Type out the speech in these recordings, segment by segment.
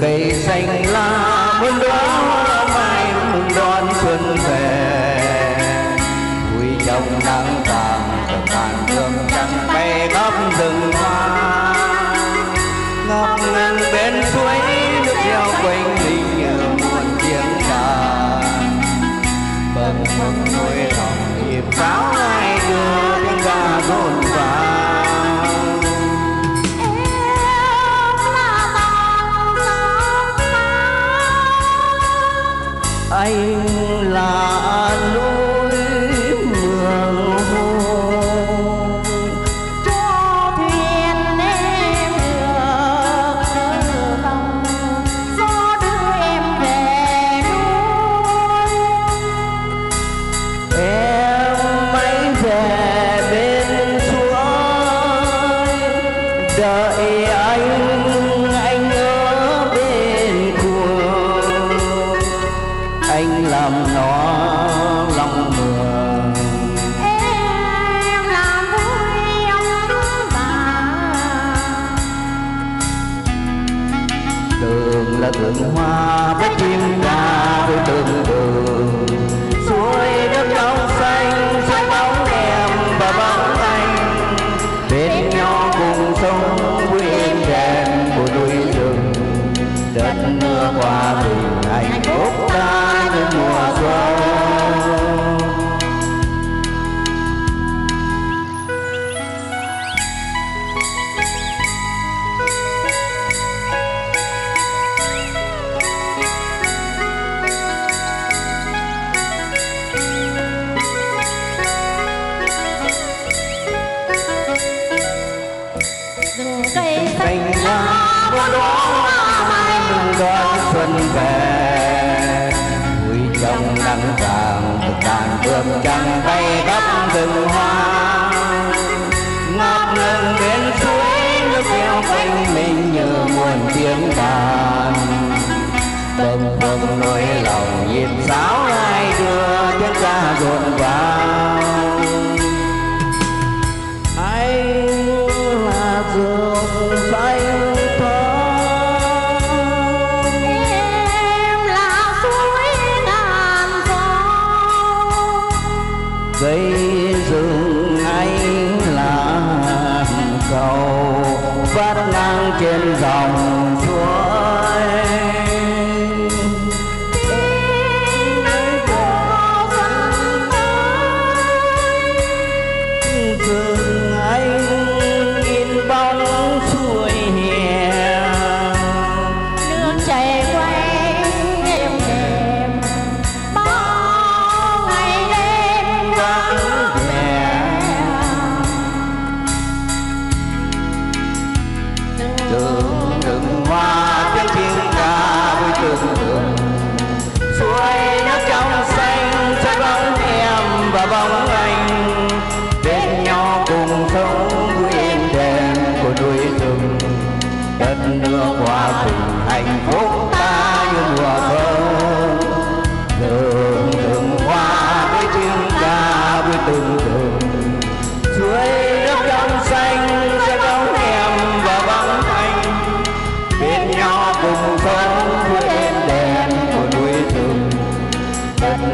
cây xanh lá muôn đóa mai mừng đón xuân về. Vui trong nắng vàng từng tàn thương trắng bay khắp rừng hoa. Ngọc ngân bên suối nước reo quanh mình như muôn tiếng đàn bần khuâng nỗi lòng nhịp sáo ai đưa tiếng ca rộn anh là núi mường hồ cho thuyền em được lòng gió đưa em về núi. Em hãy về bên suối, đợi anh là tượng hoa với chim ca với tương đường muôn đó mai mừng đón xuân về vui trong nắng vàng thực đàn bướm trắng bay khắp rừng hoa ngập ngừng bên suối nước reo quanh mình như muôn tiếng đàn bâng khuâng nỗi lòng nhịp sáo ai đưa tiếng ca rộn vang anh là rừng dây rừng anh làm cầu vắt ngang trên dòng suối.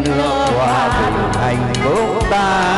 Nước hòa bình hạnh phúc ta